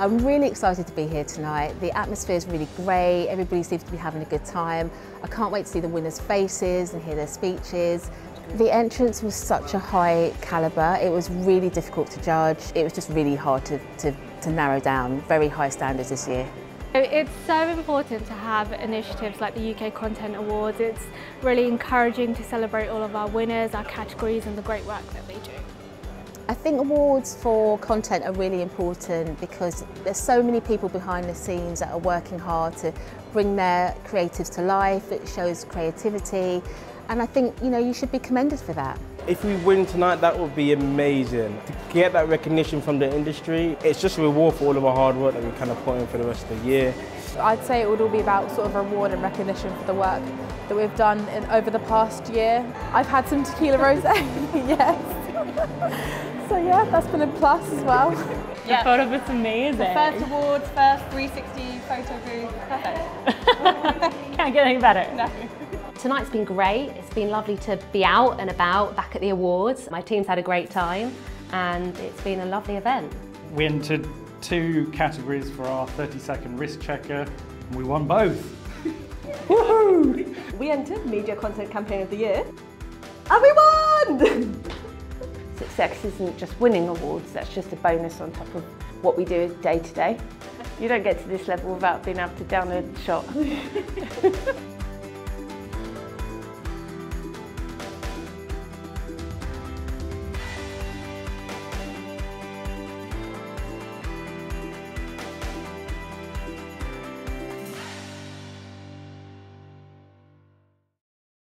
I'm really excited to be here tonight. The atmosphere is really great, everybody seems to be having a good time. I can't wait to see the winners' faces and hear their speeches. The entrance was such a high calibre, it was really difficult to judge. It was just really hard to, to, to narrow down, very high standards this year. It's so important to have initiatives like the UK Content Awards. It's really encouraging to celebrate all of our winners, our categories and the great work that they do. I think awards for content are really important because there's so many people behind the scenes that are working hard to bring their creatives to life. It shows creativity and I think you know you should be commended for that. If we win tonight, that would be amazing. To get that recognition from the industry, it's just a reward for all of our hard work that we kind of put in for the rest of the year. I'd say it would all be about sort of reward and recognition for the work that we've done in, over the past year. I've had some tequila rosé, yes. So yeah, that's been a plus as well. Yeah. The photo was amazing. The first awards, first 360 photo booth, perfect. Can't get any better. No. Tonight's been great. It's been lovely to be out and about back at the awards. My team's had a great time and it's been a lovely event. We entered two categories for our 30 second risk checker and we won both. Woohoo! We entered Media Content Campaign of the Year and we won! Success isn't just winning awards, that's just a bonus on top of what we do day to day. You don't get to this level without being able to down a shot.